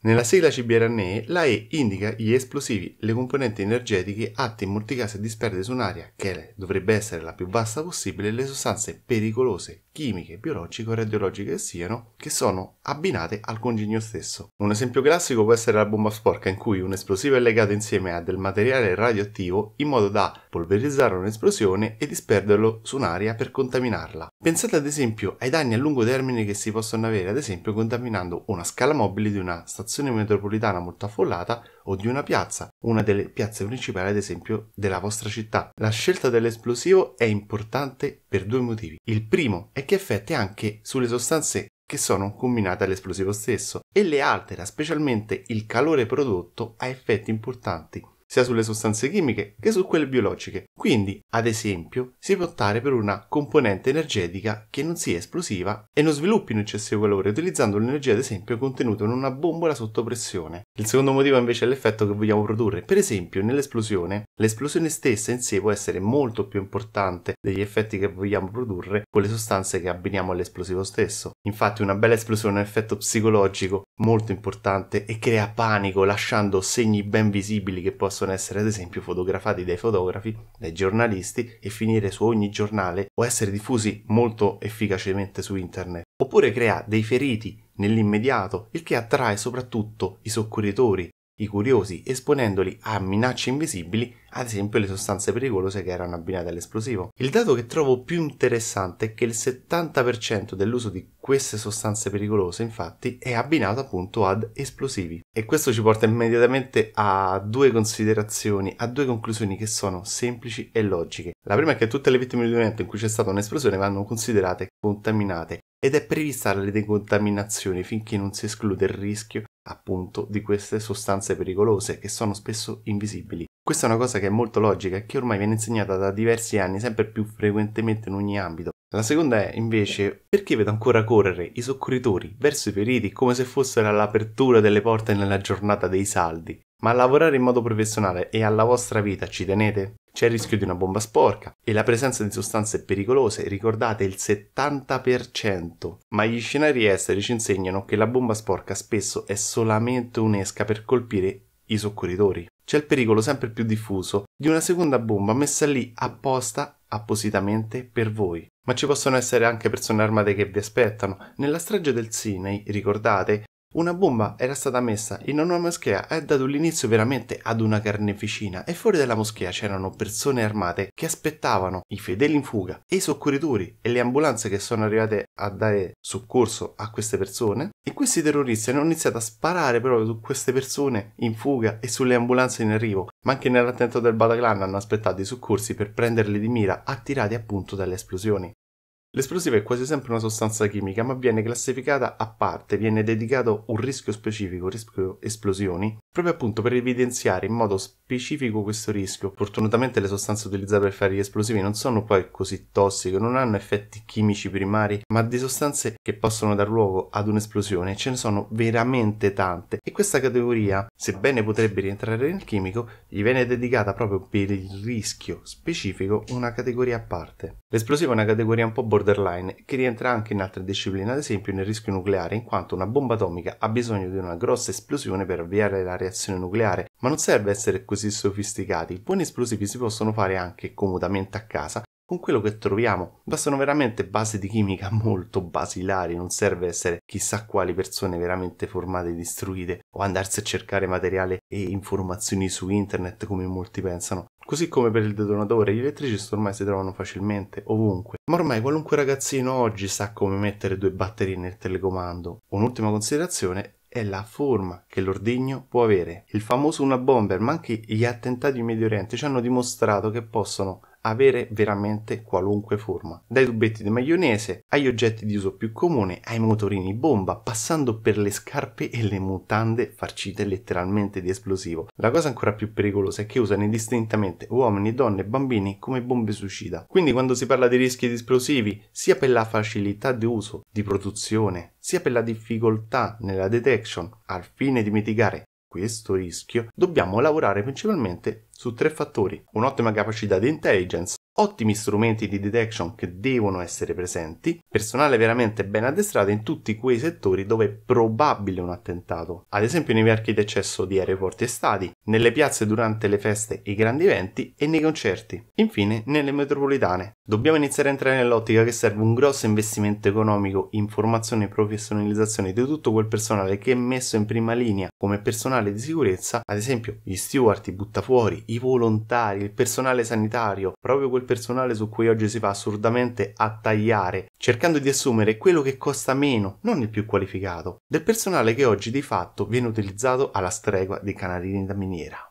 Nella sigla CBRNE la E indica gli esplosivi, le componenti energetiche atte in molti casi a disperdere su un'area che dovrebbe essere la più vasta possibile le sostanze pericolose, chimiche, biologiche o radiologiche che siano, che sono abbinate al congegno stesso. Un esempio classico può essere la bomba sporca in cui un esplosivo è legato insieme a del materiale radioattivo in modo da polverizzare un'esplosione e disperderlo su un'area per contaminarla. Pensate ad esempio ai danni a lungo termine che si possono avere ad esempio contaminando una scala mobile di una stazione stazione metropolitana molto affollata o di una piazza, una delle piazze principali ad esempio della vostra città. La scelta dell'esplosivo è importante per due motivi. Il primo è che effetti anche sulle sostanze che sono combinate all'esplosivo stesso e le altera, specialmente il calore prodotto, ha effetti importanti sia sulle sostanze chimiche che su quelle biologiche. Quindi, ad esempio, si può optare per una componente energetica che non sia esplosiva e non sviluppi un eccessivo calore, utilizzando l'energia, ad esempio, contenuta in una bombola sotto pressione. Il secondo motivo invece è l'effetto che vogliamo produrre. Per esempio, nell'esplosione, l'esplosione stessa in sé può essere molto più importante degli effetti che vogliamo produrre con le sostanze che abbiniamo all'esplosivo stesso. Infatti, una bella esplosione è un effetto psicologico molto importante e crea panico, lasciando segni ben visibili che possono possono essere ad esempio fotografati dai fotografi, dai giornalisti e finire su ogni giornale o essere diffusi molto efficacemente su internet. Oppure crea dei feriti nell'immediato, il che attrae soprattutto i soccorritori, i curiosi, esponendoli a minacce invisibili, ad esempio le sostanze pericolose che erano abbinate all'esplosivo. Il dato che trovo più interessante è che il 70% dell'uso di queste sostanze pericolose, infatti, è abbinato appunto ad esplosivi. E questo ci porta immediatamente a due considerazioni, a due conclusioni che sono semplici e logiche. La prima è che tutte le vittime di un evento in cui c'è stata un'esplosione vanno considerate contaminate ed è prevista la decontaminazione finché non si esclude il rischio appunto di queste sostanze pericolose che sono spesso invisibili. Questa è una cosa che è molto logica e che ormai viene insegnata da diversi anni sempre più frequentemente in ogni ambito. La seconda è invece perché vedo ancora correre i soccorritori verso i feriti come se fossero all'apertura delle porte nella giornata dei saldi. Ma a lavorare in modo professionale e alla vostra vita ci tenete? C'è il rischio di una bomba sporca e la presenza di sostanze pericolose, ricordate il 70%, ma gli scenari esteri ci insegnano che la bomba sporca spesso è solamente un'esca per colpire i soccorritori. C'è il pericolo sempre più diffuso di una seconda bomba messa lì apposta appositamente per voi. Ma ci possono essere anche persone armate che vi aspettano. Nella strage del Sinai, ricordate, una bomba era stata messa in una moschea e ha dato l'inizio veramente ad una carneficina. E fuori dalla moschea c'erano persone armate che aspettavano i fedeli in fuga e i soccorritori e le ambulanze che sono arrivate a dare soccorso a queste persone. E questi terroristi hanno iniziato a sparare proprio su queste persone in fuga e sulle ambulanze in arrivo. Ma anche nell'attentato del Bataclan hanno aspettato i soccorsi per prenderli di mira attirati appunto dalle esplosioni. L'esplosivo è quasi sempre una sostanza chimica, ma viene classificata a parte, viene dedicato un rischio specifico, rischio esplosioni, proprio appunto per evidenziare in modo specifico questo rischio. Fortunatamente le sostanze utilizzate per fare gli esplosivi non sono poi così tossiche, non hanno effetti chimici primari, ma di sostanze che possono dar luogo ad un'esplosione. Ce ne sono veramente tante e questa categoria, sebbene potrebbe rientrare nel chimico, gli viene dedicata proprio per il rischio specifico una categoria a parte. L'esplosivo è una categoria un po' borderline che rientra anche in altre discipline, ad esempio nel rischio nucleare, in quanto una bomba atomica ha bisogno di una grossa esplosione per avviare la reazione nucleare, ma non serve essere così sofisticati. Buoni esplosivi si possono fare anche comodamente a casa con quello che troviamo. Bastano veramente basi di chimica molto basilari, non serve essere chissà quali persone veramente formate e istruite o andarsi a cercare materiale e informazioni su internet come molti pensano. Così come per il detonatore, gli elettricisti ormai si trovano facilmente ovunque. Ma ormai qualunque ragazzino oggi sa come mettere due batterie nel telecomando. Un'ultima considerazione è la forma che l'ordigno può avere. Il famoso una bomber, ma anche gli attentati in Medio Oriente ci hanno dimostrato che possono avere veramente qualunque forma, dai tubetti di maionese agli oggetti di uso più comune, ai motorini bomba, passando per le scarpe e le mutande farcite letteralmente di esplosivo. La cosa ancora più pericolosa è che usano indistintamente uomini, donne e bambini come bombe suicida. Quindi quando si parla di rischi di esplosivi, sia per la facilità di uso, di produzione, sia per la difficoltà nella detection al fine di mitigare questo rischio, dobbiamo lavorare principalmente su tre fattori. Un'ottima capacità di intelligence, ottimi strumenti di detection che devono essere presenti, personale veramente ben addestrato in tutti quei settori dove è probabile un attentato, ad esempio nei varchi d'accesso di aeroporti e stadi, nelle piazze durante le feste e i grandi eventi e nei concerti, infine nelle metropolitane. Dobbiamo iniziare a entrare nell'ottica che serve un grosso investimento economico in formazione e professionalizzazione di tutto quel personale che è messo in prima linea come personale di sicurezza, ad esempio gli steward, i buttafuori, i volontari, il personale sanitario, proprio quel personale su cui oggi si va assurdamente a tagliare, cercando di assumere quello che costa meno, non il più qualificato, del personale che oggi di fatto viene utilizzato alla stregua dei canalini da miniera.